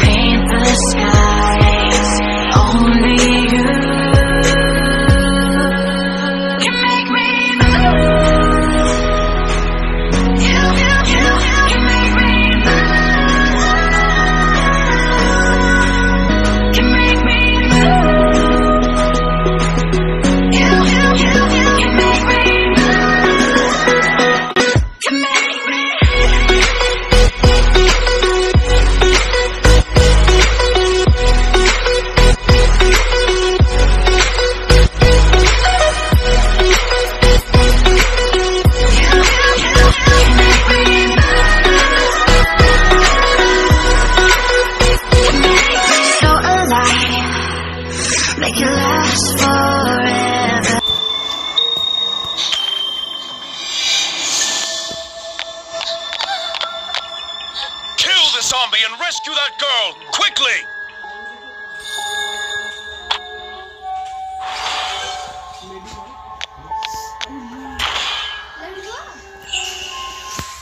paint the skies,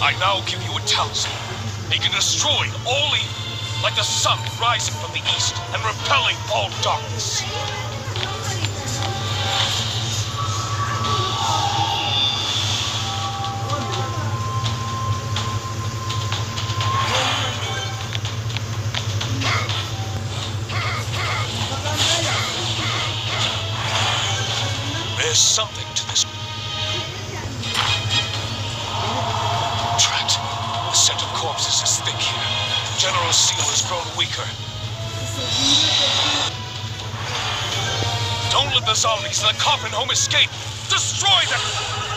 I now give you a talisman. It can destroy all evil, like the sun rising from the east and repelling all darkness. General Seal has grown weaker. Don't let the zombies in the coffin home escape! Destroy them!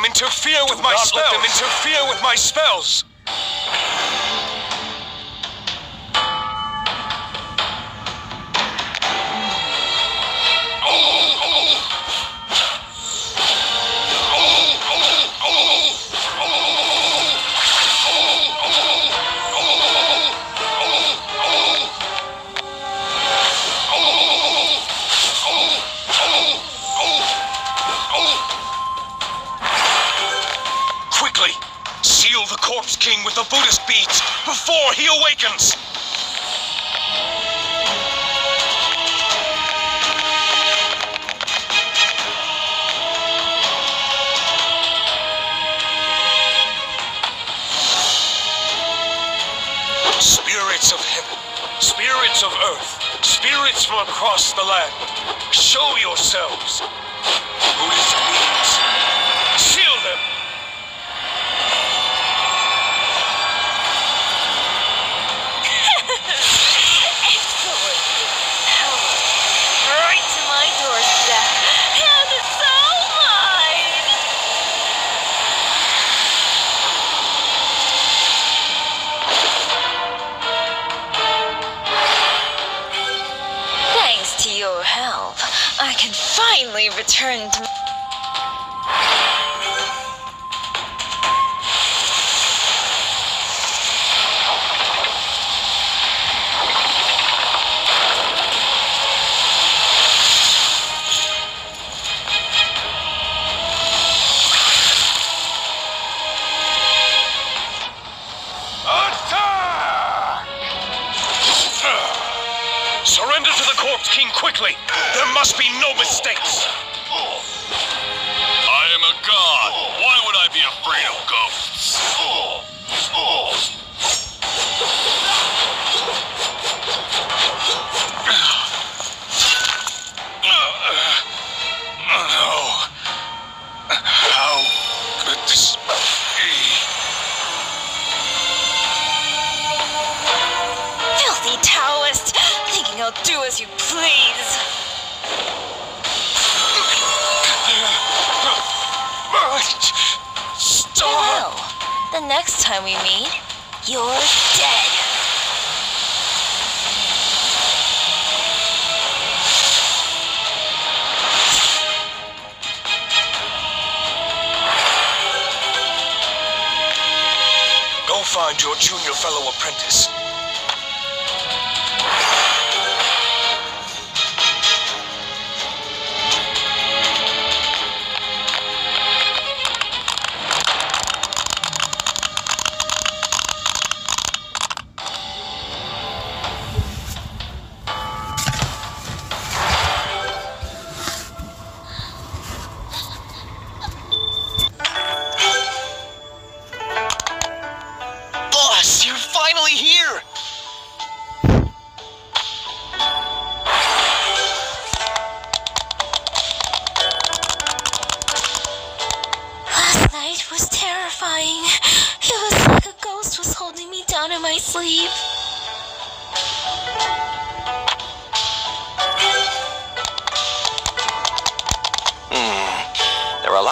Them interfere with my spells. let them interfere with my spells. Seal the Corpse King with the Buddhist beads before he awakens. Spirits of heaven, spirits of earth, spirits from across the land, show yourselves. Buddhist beads, finally the next time we meet, you're dead. Go find your junior fellow apprentice.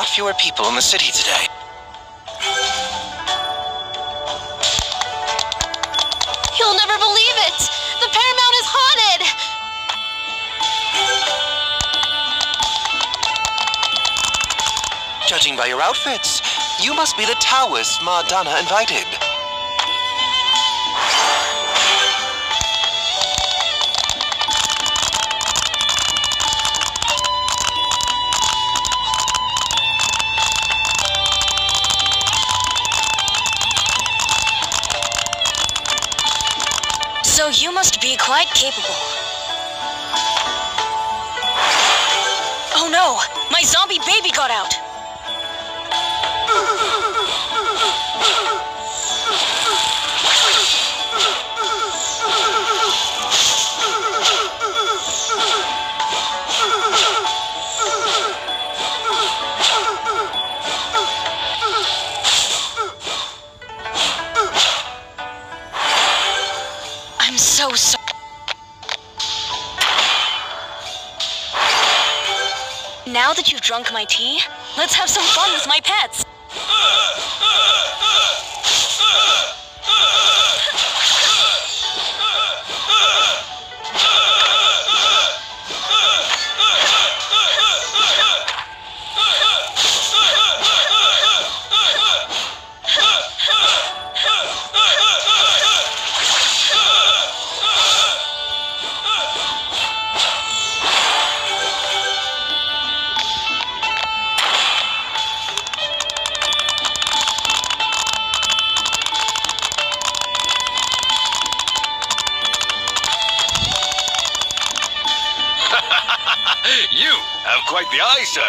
Fewer people in the city today. You'll never believe it! The Paramount is haunted! Judging by your outfits, you must be the Taoist Madonna invited. Must be quite capable. Oh no! My zombie baby got out! So sorry. Now that you've drunk my tea, let's have some fun with my pets. Have quite the eye, sir.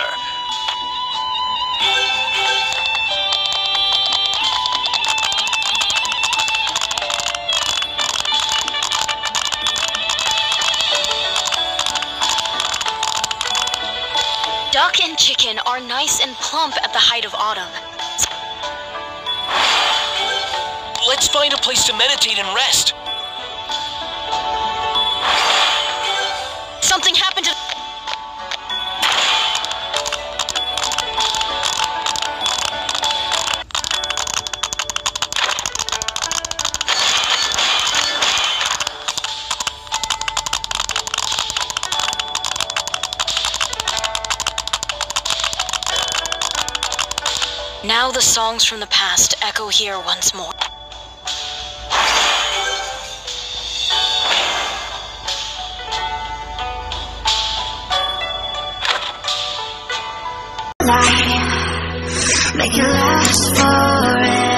Duck and chicken are nice and plump at the height of autumn. Let's find a place to meditate and rest. Something happened Now the songs from the past echo here once more. Make it last forever.